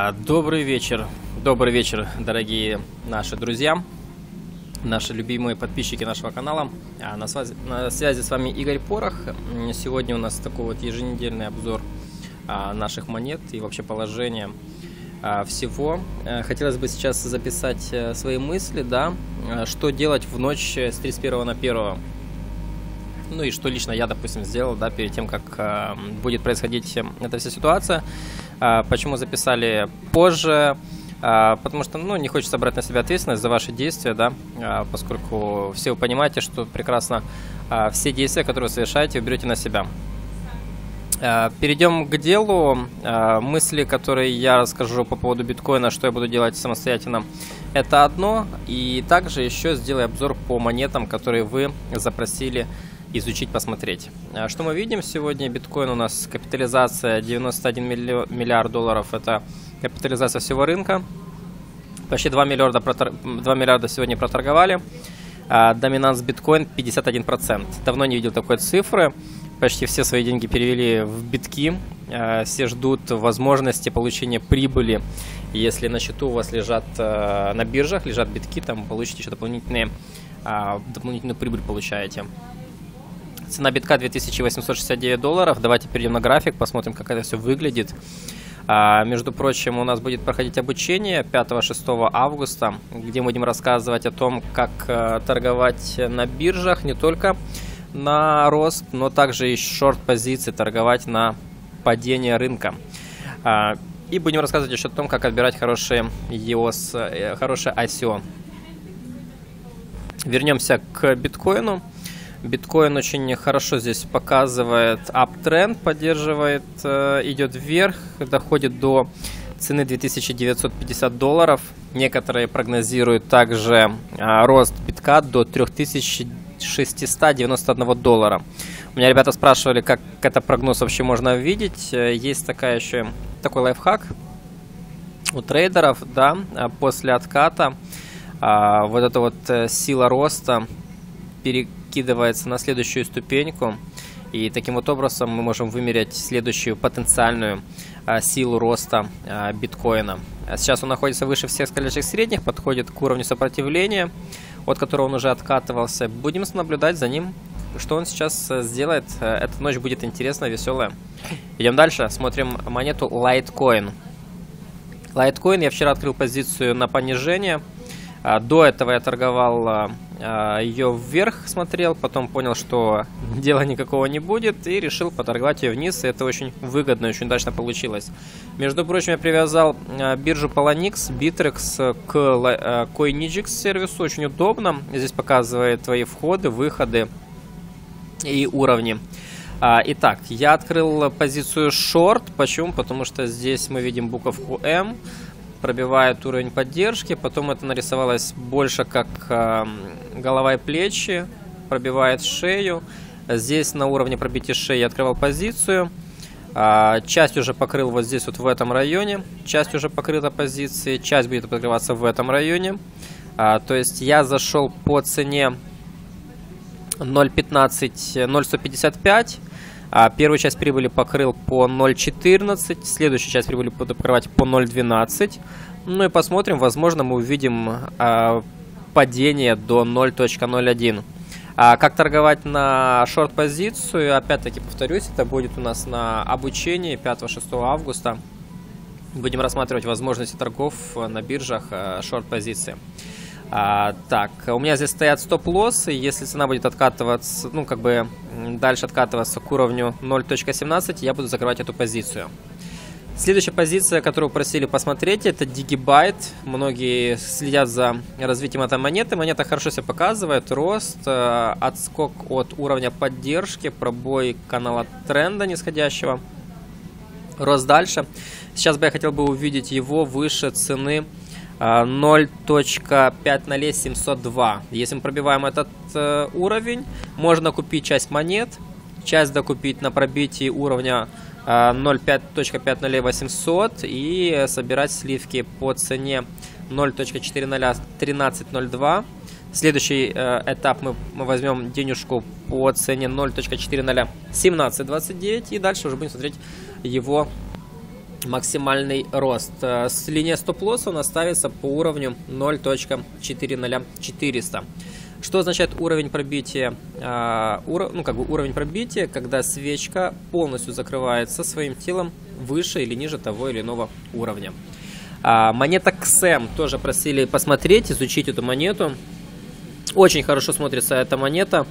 А, добрый вечер, добрый вечер, дорогие наши друзья, наши любимые подписчики нашего канала. А, на связи, на связи с вами Игорь Порох. Сегодня у нас такой вот еженедельный обзор а, наших монет и вообще положения всего. Э, хотелось бы сейчас записать э, свои мысли, да, э, что делать в ночь с 31 на 1 ну и что лично я, допустим, сделал, да, перед тем, как э, будет происходить эта вся ситуация. Э, почему записали позже? Э, потому что, ну, не хочется брать на себя ответственность за ваши действия, да, э, поскольку все вы понимаете, что прекрасно все действия, которые вы совершаете, вы берете на себя. Перейдем к делу. Мысли, которые я расскажу по поводу биткоина, что я буду делать самостоятельно, это одно. И также еще сделаю обзор по монетам, которые вы запросили изучить, посмотреть. А что мы видим сегодня? Биткоин у нас капитализация 91 миллиард долларов. Это капитализация всего рынка. Почти 2 миллиарда, 2 миллиарда сегодня проторговали. А доминанс биткоин 51%. Давно не видел такой цифры. Почти все свои деньги перевели в битки. А, все ждут возможности получения прибыли. Если на счету у вас лежат на биржах, лежат битки, там получите еще дополнительные, дополнительную прибыль получаете. Цена битка 2869 долларов. Давайте перейдем на график, посмотрим, как это все выглядит. А, между прочим, у нас будет проходить обучение 5-6 августа, где мы будем рассказывать о том, как а, торговать на биржах, не только на рост, но также и шорт-позиции, торговать на падение рынка. А, и будем рассказывать еще о том, как отбирать хорошие EOS, э, хорошее ICO. Вернемся к биткоину. Биткоин очень хорошо здесь показывает аптренд, поддерживает, э, идет вверх, доходит до цены 2950 долларов. Некоторые прогнозируют также а, рост битка до 3691 доллара. У меня ребята спрашивали, как это прогноз вообще можно видеть. Э, есть такая еще такой лайфхак у трейдеров, да, после отката а, вот эта вот э, сила роста перекидывается на следующую ступеньку. И таким вот образом мы можем вымерять следующую потенциальную а, силу роста а, биткоина. А сейчас он находится выше всех скользящих средних, подходит к уровню сопротивления, от которого он уже откатывался. Будем наблюдать за ним, что он сейчас э, сделает. Э, эта ночь будет интересная, веселая. Идем дальше, смотрим монету Litecoin. Litecoin я вчера открыл позицию на понижение. А, до этого я торговал а, ее вверх, смотрел, потом понял, что дела никакого не будет, и решил поторговать ее вниз, и это очень выгодно, очень удачно получилось. Между прочим, я привязал биржу Polonix, Bittrex к CoinEgix сервису, очень удобно. Здесь показывает твои входы, выходы и уровни. Итак, я открыл позицию short. Почему? Потому что здесь мы видим буковку M пробивает уровень поддержки, потом это нарисовалось больше как э, голова и плечи, пробивает шею. Здесь на уровне пробития шеи открывал позицию. А, часть уже покрыл вот здесь вот в этом районе, часть уже покрыта позиции, часть будет покрываться в этом районе. А, то есть я зашел по цене 0.15, 0.155. А первую часть прибыли покрыл по 0.14, следующую часть прибыли буду покрывать по 0.12. Ну и посмотрим, возможно мы увидим а, падение до 0.01. А как торговать на шорт-позицию, опять-таки повторюсь, это будет у нас на обучении 5-6 августа. Будем рассматривать возможности торгов на биржах а, шорт-позиции. А, так, у меня здесь стоят стоп-лоссы. Если цена будет откатываться, ну, как бы дальше откатываться к уровню 0.17, я буду закрывать эту позицию. Следующая позиция, которую просили посмотреть, это Digibyte. Многие следят за развитием этой монеты. Монета хорошо себя показывает. Рост, э, отскок от уровня поддержки, пробой канала тренда нисходящего. Рост дальше. Сейчас бы я хотел бы увидеть его выше цены 0.500702. Если мы пробиваем этот э, уровень, можно купить часть монет, часть докупить на пробитии уровня э, 0.5.50800 и собирать сливки по цене 0.401302. Следующий э, этап мы, мы возьмем денежку по цене 0.401729 и дальше уже будем смотреть его максимальный рост. Э, с линия стоп-лосса у нас ставится по уровню 0.40400. Что означает уровень пробития? Уро, ну, как бы уровень пробития, когда свечка полностью закрывается своим телом выше или ниже того или иного уровня. А, монета XM тоже просили посмотреть, изучить эту монету. Очень хорошо смотрится эта монета.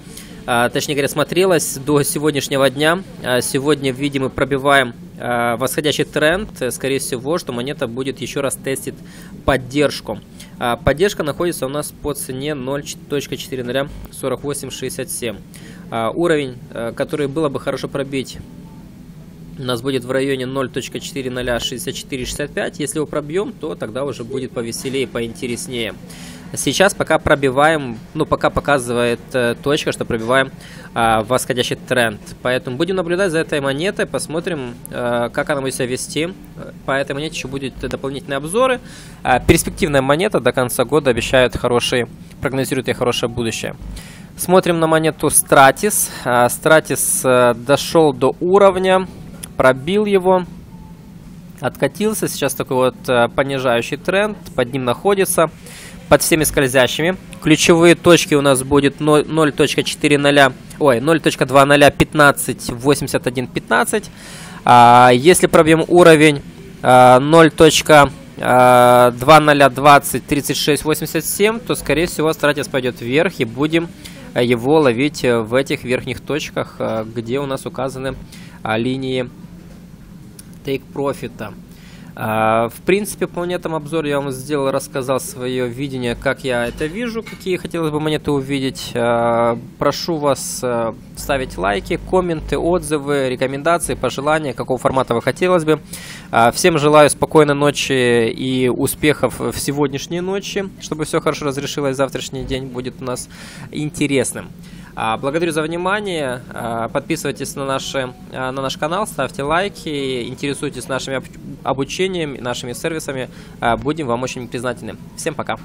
А, точнее говоря, смотрелась до сегодняшнего дня. А, сегодня, видим, мы пробиваем восходящий тренд. Скорее всего, что монета будет еще раз тестить поддержку. Поддержка находится у нас по цене 0.404867. Уровень, который было бы хорошо пробить, у нас будет в районе 0.406465. Если его пробьем, то тогда уже будет повеселее, поинтереснее. Сейчас пока пробиваем, ну пока показывает э, точка, что пробиваем э, восходящий тренд. Поэтому будем наблюдать за этой монетой, посмотрим, э, как она будет себя вести. По этой монете еще будут дополнительные обзоры. Э, перспективная монета до конца года обещает хорошие, прогнозирует ей хорошее будущее. Смотрим на монету Stratis. Stratis э, дошел до уровня, пробил его откатился. Сейчас такой вот э, понижающий тренд, под ним находится под всеми скользящими. Ключевые точки у нас будет 0.40, ой, 0.20, 15, 81, 15. А, если пробьем уровень а, 0.2020, 36, 87, то, скорее всего, Стратис пойдет вверх и будем его ловить в этих верхних точках, где у нас указаны линии take профита. А, в принципе, по монетам обзор я вам сделал, рассказал свое видение, как я это вижу, какие хотелось бы монеты увидеть. А, прошу вас а, ставить лайки, комменты, отзывы, рекомендации, пожелания, какого формата вы хотелось бы. Всем желаю спокойной ночи и успехов в сегодняшней ночи, чтобы все хорошо разрешилось, завтрашний день будет у нас интересным. А, благодарю за внимание. А, подписывайтесь на, наши, а, на наш канал, ставьте лайки, интересуйтесь нашими обучением, нашими сервисами. Будем вам очень признательны. Всем пока.